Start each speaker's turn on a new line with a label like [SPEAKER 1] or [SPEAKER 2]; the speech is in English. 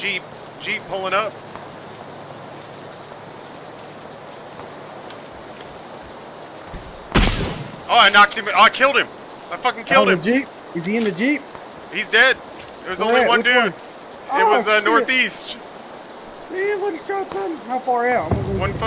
[SPEAKER 1] Jeep. Jeep pulling up. Oh, I knocked him. Oh, I killed him. I fucking killed
[SPEAKER 2] oh,
[SPEAKER 1] him.
[SPEAKER 2] Jeep? Is he in the Jeep?
[SPEAKER 1] He's dead. There was
[SPEAKER 2] Where
[SPEAKER 1] only
[SPEAKER 2] at?
[SPEAKER 1] one
[SPEAKER 2] Which
[SPEAKER 1] dude.
[SPEAKER 2] one?
[SPEAKER 1] It
[SPEAKER 2] Oh,
[SPEAKER 1] was uh, northeast.
[SPEAKER 2] Man, what is y'all? How far out? I'm
[SPEAKER 1] One fucking